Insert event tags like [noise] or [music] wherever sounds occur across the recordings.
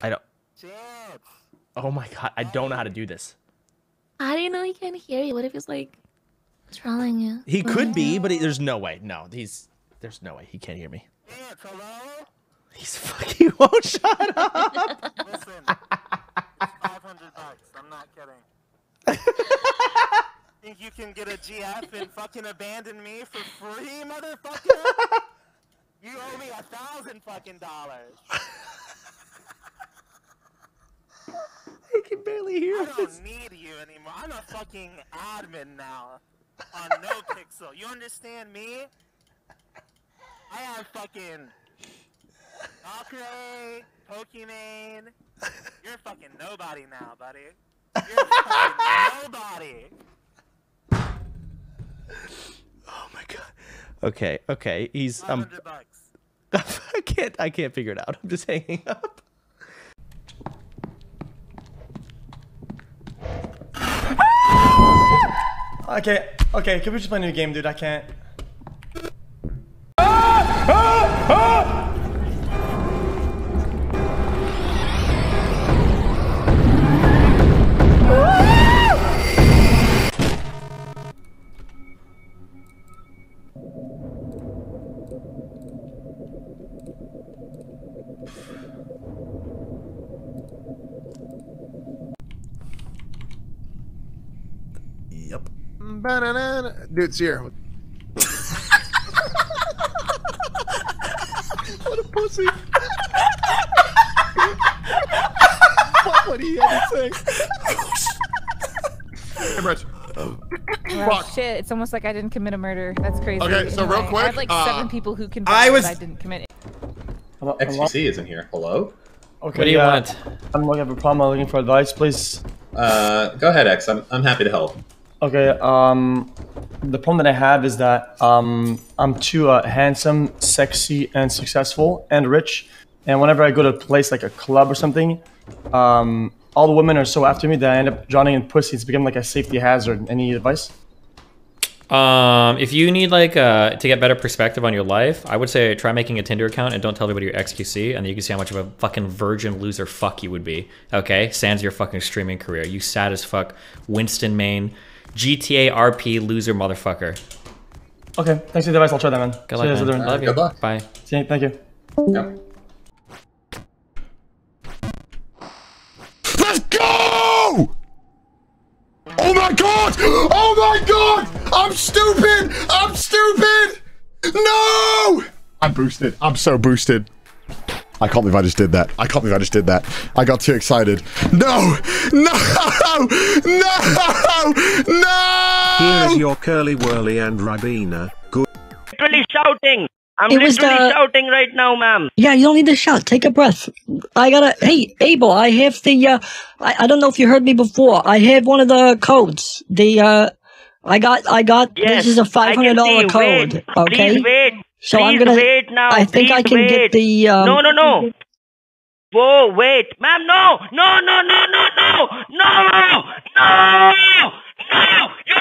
I don't. Chance. Oh my god, I don't know how to do this. How do you know he can't hear you? What if he's like trolling you? He could be, but he, there's no way. No, he's there's no way he can't hear me. Chance, hello? He's fucking [laughs] won't shut up. Listen. it's 500 bucks. I'm not kidding. [laughs] Think you can get a GF and fucking abandon me for free, motherfucker? [laughs] You owe me a thousand fucking dollars. I can hear I don't need you anymore. I'm a fucking admin now on No Pixel. You understand me? I have fucking Valkyrae, Pokimane. You're fucking nobody now, buddy. You're fucking nobody. Oh my god. Okay, okay. He's um. 500 bucks. [laughs] I can't. I can't figure it out. I'm just hanging up. Okay, okay, can we just play a new game, dude? I can't. Banana. Dude, it's here. what a pussy. Fuck what he had to say. hey, Rich. Oh Fuck. shit! It's almost like I didn't commit a murder. That's crazy. Okay, so In real way. I quick, have like uh, seven people who can. I was- I didn't commit. it. Hello- hello? XQC isn't here. Hello? Okay, What do you uh, want? I'm looking for a problem. I'm looking for advice, please. Uh, go ahead, X. I'm, I'm happy to help. Okay, um, the problem that I have is that um, I'm too uh, handsome, sexy, and successful and rich. And whenever I go to a place like a club or something, um, all the women are so after me that I end up drowning in pussy. It's become like a safety hazard. Any advice? Um, if you need like uh to get better perspective on your life, I would say try making a Tinder account and don't tell everybody your XQC, and then you can see how much of a fucking virgin loser fuck you would be. Okay, sans your fucking streaming career. You sad as fuck, Winston Main, GTA RP loser motherfucker. Okay, thanks for the advice. I'll try that, man. Good luck, man. later. Love you. Good luck. Bye. See you. Thank you. Yep. Let's go! Oh my god! Oh my god! I'm stupid! I'm stupid! No! I'm boosted. I'm so boosted. I can't believe I just did that. I can't believe I just did that. I got too excited. No! No! No! No! Here is your Curly Wurly and Ribena. Good. literally shouting. I'm It was literally the- shouting right now, ma'am. Yeah, you don't need to shout. Take a breath. I gotta. Hey, Abel, I have the. Uh, I, I don't know if you heard me before. I have one of the codes. The. Uh, I got. I got. Yes, this is a I five can hundred dollar see. code. Wait, okay. Please wait. So please I'm gonna, wait now. I think I can wait. get the. Um, no, no, no. Whoa, wait. Ma'am, no. No, no, no, no, no. No, no, no. No, you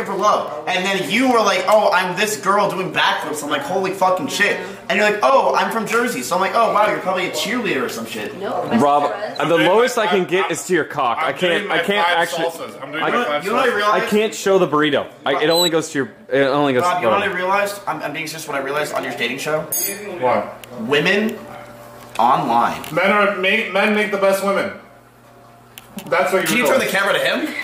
looking for love. And then you were like, oh, I'm this girl doing backflips. I'm like, holy fucking shit. And you're like, oh, I'm from Jersey. So I'm like, oh, wow, you're probably a cheerleader or some shit. No. Rob, uh, the lowest I can get is to your cock. I can't. I can't actually. I, You know what I realized? I can't show the burrito. I, it only goes to your. It only goes. Rob, you know what I realized? I'm, I'm being serious. What I realized on your dating show? What? Women online. Men are make, men make the best women. That's what you. Can you turn the camera to him?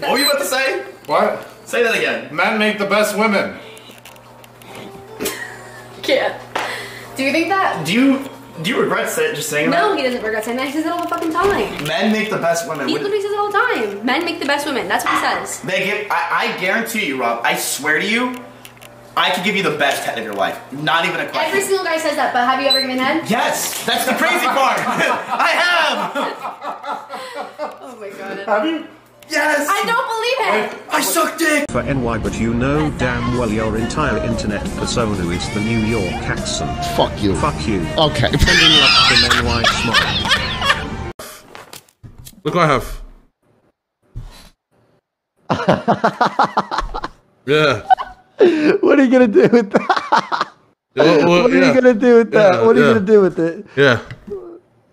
What were you about to say? What? Say that again. Men make the best women. [laughs] Can't. Do you think that? Do you do you regret say, just saying No, that? he doesn't regret saying that. He says it all the fucking time. Men make the best women. He Would- literally says it all the time. Men make the best women. That's what he says. They give. I, I guarantee you, Rob. I swear to you, I could give you the best head of your life. Not even a question. Every single guy says that, but have you ever given head? Yes, that's the crazy part. [laughs] [laughs] I have. Oh my god. Have you? Yes. I don't believe it. I suck dick. For NY, but you know damn well your entire internet persona is the New York accent. Fuck you. Fuck you. Okay. Sending love from NY Smile. Look what I have. [laughs] Yeah. what are you gonna do with that? Yeah, well, what are yeah. you gonna do with that? Yeah, what are you gonna do with it? Yeah.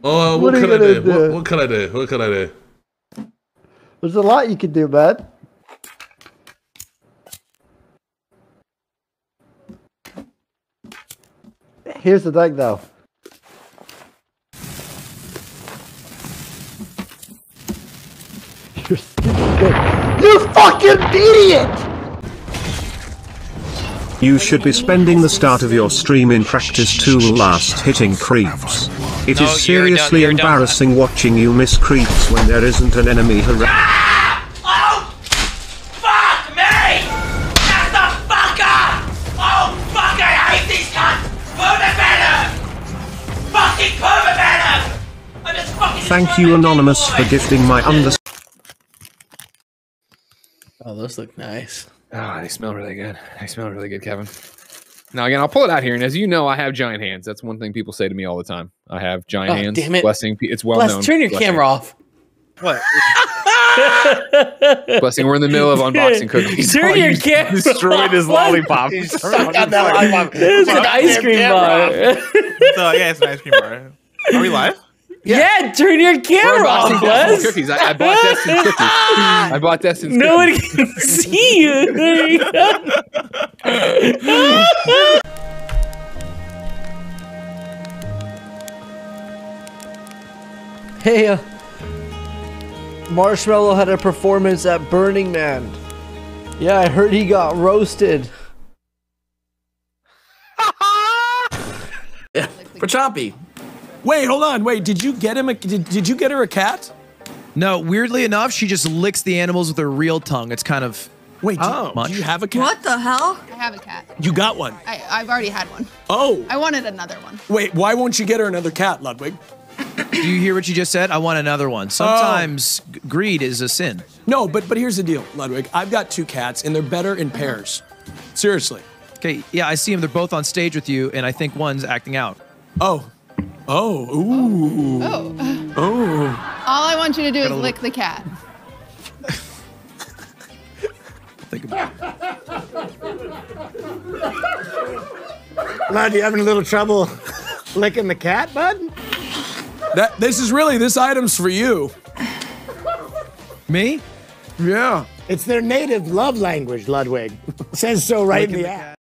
Oh, uh, What what, can I do? do? What, what can I do? What can I do? There's a lot you can do, man. Here's the thing, though. You're stupid. You fucking idiot! You should be spending the start of your stream in practice tool last hitting creeps. It is seriously embarrassing watching you miss creeps when there isn't an enemy around. Fuck me! Shut the fuck up! Oh fuck, I hate these cunts! Puma Venom! Fucking Puma Venom! I'm just fucking Thank you Anonymous for gifting my under. Oh, those look nice. Ah, they smell really good. They smell really good, Kevin. Now again, I'll pull it out here, and as you know, I have giant hands. That's one thing people say to me all the time. I have giant Oh, hands. damn it. Blessing. It's well Bless, known. turn your Blessing. camera off. What? [laughs] Blessing. We're in the middle of unboxing cookies. Turn [laughs] Oh, your you camera [laughs] Destroyed his off. lollipop. You suck on that lollipop. This is an ice cream bar. so uh, yeah, it's an ice cream bar. Are we live? Yeah, turn your We're camera off, unboxing Bless. Destin's cookies. I, I bought Destin's cookies. I bought Destin's No one can see you. There you go. Hey, uh, Marshmello had a performance at Burning Man. Yeah, I heard he got roasted. [laughs] yeah, For Chompy. Wait, hold on. Wait, did you get him a did, did you get her a cat? No, weirdly enough, she just licks the animals with her real tongue. It's kind of Wait, do, oh, much. do you have a cat? What the hell? I have a cat. You got one. I, I've already had one. Oh. I wanted another one. Wait, why won't you get her another cat, Ludwig? Do you hear what you just said? I want another one. Oh. Sometimes g- greed is a sin. No, but but here's the deal, Ludwig. I've got two cats and they're better in pairs. Seriously. Okay, yeah, I see them. They're both on stage with you, and I think one's acting out. Oh. Oh. Ooh. Oh. Oh. All I want you to do is Gotta lick the cat. Think about Lad, you having a little trouble licking the cat, bud? That this is really this item's for you. Me? Yeah. It's their native love language, Ludwig. Says so right in the app.